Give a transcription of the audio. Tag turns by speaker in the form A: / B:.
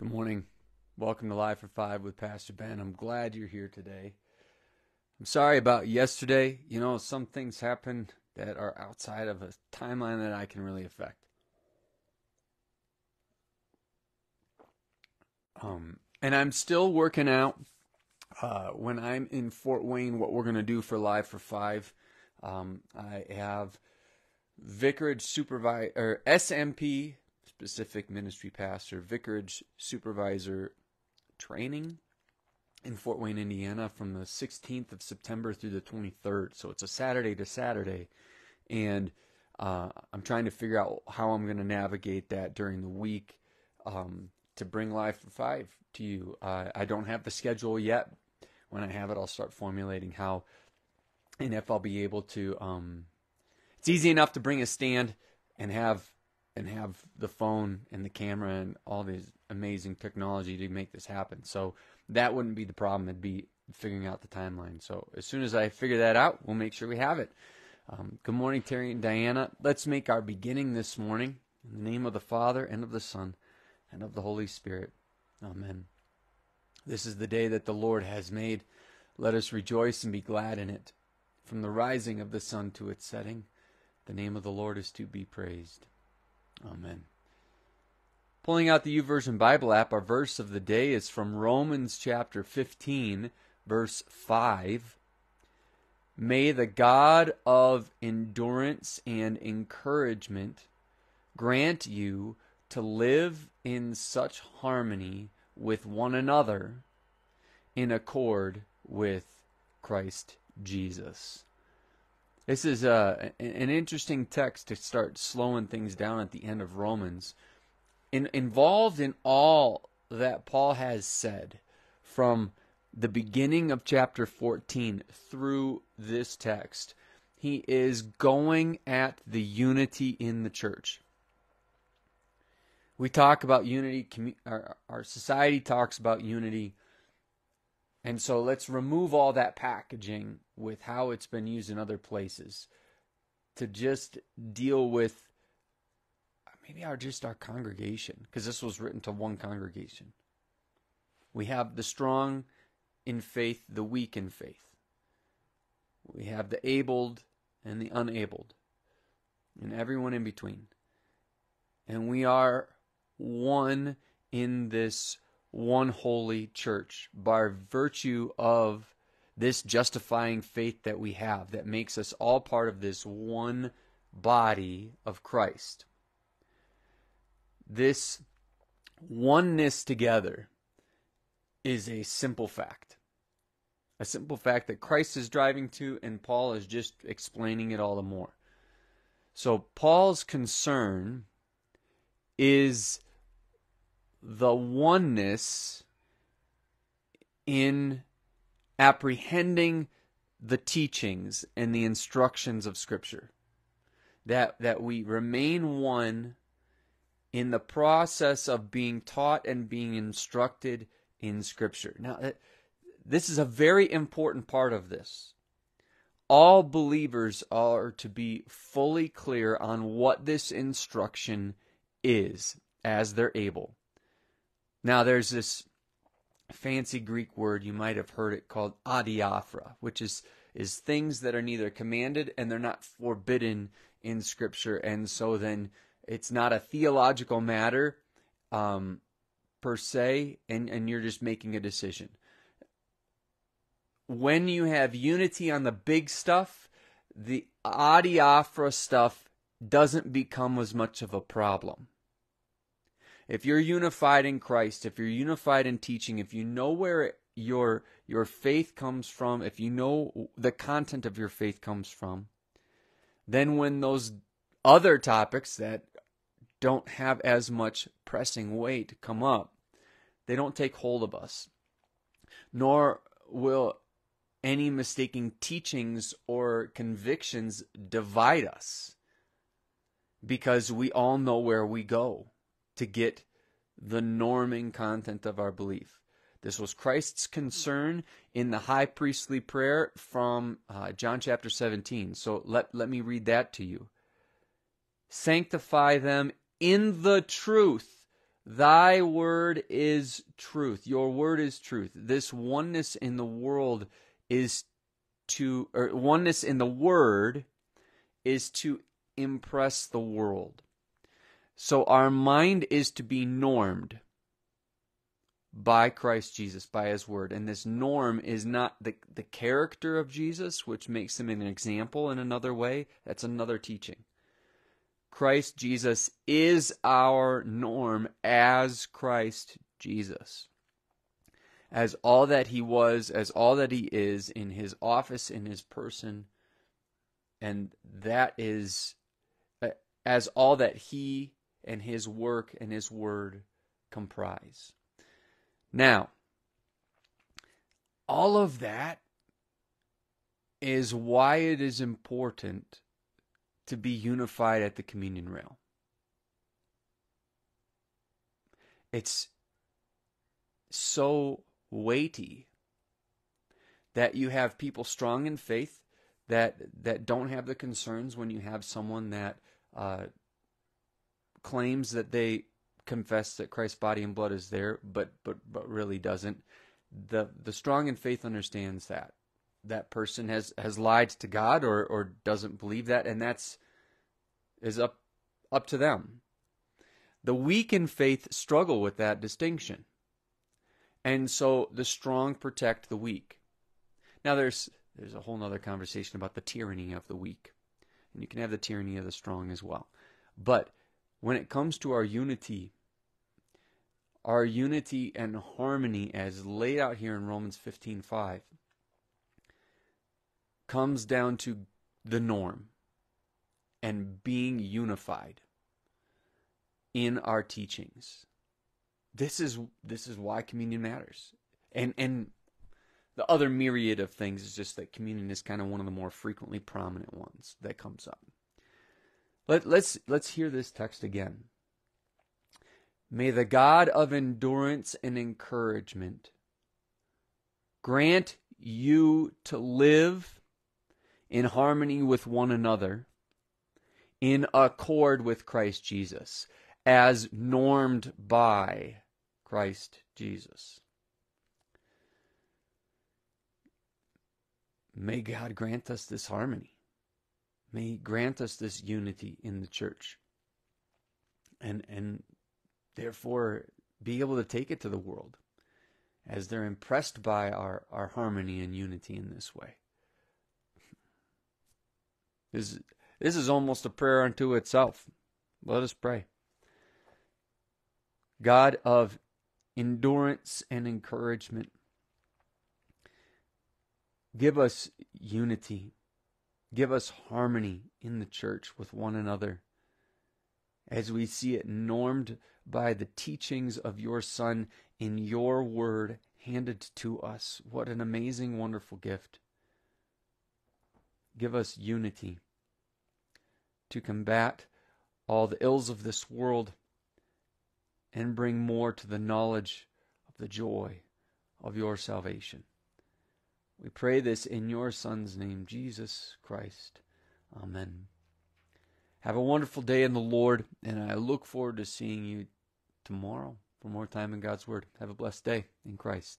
A: Good morning. Welcome to Live for Five with Pastor Ben. I'm glad you're here today. I'm sorry about yesterday. You know, some things happen that are outside of a timeline that I can really affect. Um, and I'm still working out uh, when I'm in Fort Wayne what we're going to do for Live for Five. Um, I have vicarage supervisor or SMP specific ministry pastor vicarage supervisor training in Fort Wayne, Indiana from the 16th of September through the 23rd. So it's a Saturday to Saturday. And uh, I'm trying to figure out how I'm going to navigate that during the week um, to bring Live for Five to you. Uh, I don't have the schedule yet. When I have it, I'll start formulating how and if I'll be able to. Um, it's easy enough to bring a stand and have and have the phone and the camera and all this amazing technology to make this happen. So that wouldn't be the problem. It'd be figuring out the timeline. So as soon as I figure that out, we'll make sure we have it. Um, good morning, Terry and Diana. Let's make our beginning this morning in the name of the Father and of the Son and of the Holy Spirit. Amen. This is the day that the Lord has made. Let us rejoice and be glad in it. From the rising of the sun to its setting, the name of the Lord is to be praised. Amen. Pulling out the YouVersion Bible app, our verse of the day is from Romans chapter 15, verse 5. May the God of endurance and encouragement grant you to live in such harmony with one another in accord with Christ Jesus. This is uh, a, an interesting text to start slowing things down at the end of Romans. In, involved in all that Paul has said from the beginning of chapter 14 through this text, he is going at the unity in the church. We talk about unity, our, our society talks about unity. And so let's remove all that packaging with how it's been used in other places to just deal with uh, maybe our just our congregation because this was written to one congregation. We have the strong in faith, the weak in faith. We have the abled and the unabled, and everyone in between. And we are one in this one holy church by virtue of this justifying faith that we have that makes us all part of this one body of Christ. This oneness together is a simple fact. A simple fact that Christ is driving to, and Paul is just explaining it all the more. So, Paul's concern is the oneness in apprehending the teachings and the instructions of Scripture. That, that we remain one in the process of being taught and being instructed in Scripture. Now, uh, this is a very important part of this. All believers are to be fully clear on what this instruction is as they're able. Now, there's this fancy Greek word you might have heard it called adiaphora, which is is things that are neither commanded and they're not forbidden in Scripture, and so then it's not a theological matter um, per se, and and you're just making a decision. When you have unity on the big stuff, the adiaphora stuff doesn't become as much of a problem. If you're unified in Christ, if you're unified in teaching, if you know where your your faith comes from, if you know the content of your faith comes from, then when those other topics that don't have as much pressing weight come up, they don't take hold of us. Nor will any mistaken teachings or convictions divide us because we all know where we go to get the norming content of our belief. This was Christ's concern in the high priestly prayer from uh, John chapter 17. So let, let me read that to you. Sanctify them in the truth. Thy word is truth. Your word is truth. This oneness in the world is to, or oneness in the word is to impress the world. So our mind is to be normed by Christ Jesus, by his word. And this norm is not the, the character of Jesus, which makes him an example in another way. That's another teaching. Christ Jesus is our norm as Christ Jesus. As all that he was, as all that he is in his office, in his person. And that is uh, as all that he and his work and his word comprise. Now, all of that is why it is important to be unified at the communion rail. It's so weighty that you have people strong in faith that that don't have the concerns when you have someone that uh, claims that they confess that Christ's body and blood is there, but but but really doesn't. The the strong in faith understands that that person has has lied to God or or doesn't believe that, and that's is up up to them. The weak in faith struggle with that distinction. And so the strong protect the weak. Now there's there's a whole other conversation about the tyranny of the weak. And you can have the tyranny of the strong as well. But when it comes to our unity, our unity and harmony as laid out here in Romans 15:5 comes down to the norm and being unified in our teachings. This is this is why communion matters. And and the other myriad of things is just that communion is kind of one of the more frequently prominent ones that comes up. Let, let's let's hear this text again. May the God of endurance and encouragement grant you to live in harmony with one another, in accord with Christ Jesus, as normed by Christ Jesus. May God grant us this harmony. May He grant us this unity in the church. And, and therefore be able to take it to the world as they're impressed by our, our harmony and unity in this way. This, this is almost a prayer unto itself. Let us pray. God of endurance and encouragement, give us unity, give us harmony in the church with one another as we see it normed by the teachings of your Son in your word handed to us. What an amazing, wonderful gift. Give us unity to combat all the ills of this world and bring more to the knowledge of the joy of your salvation. We pray this in your Son's name, Jesus Christ. Amen. Have a wonderful day in the Lord, and I look forward to seeing you tomorrow for more time in God's Word. Have a blessed day in Christ.